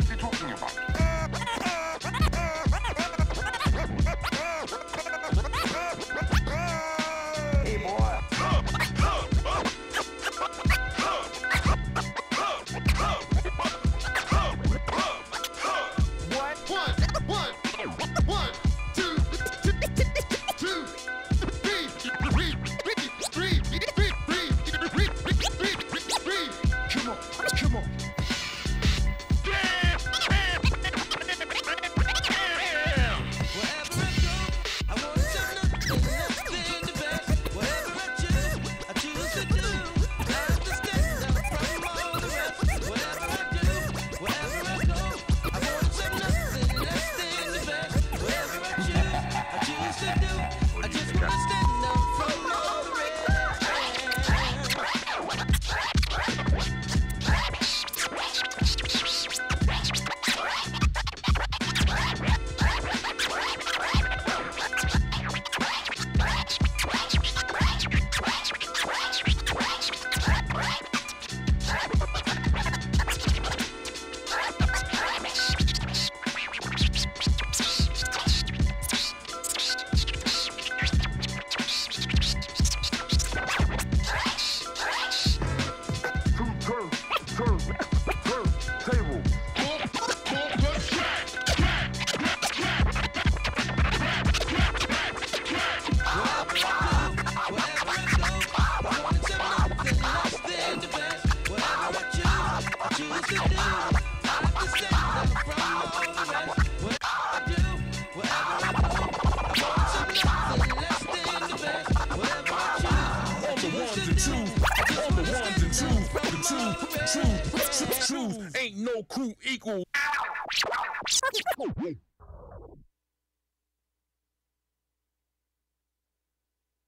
actually talking about? Hey, boy. What? All the ones and twos, the two, true, true, true. Ain't no crew equal.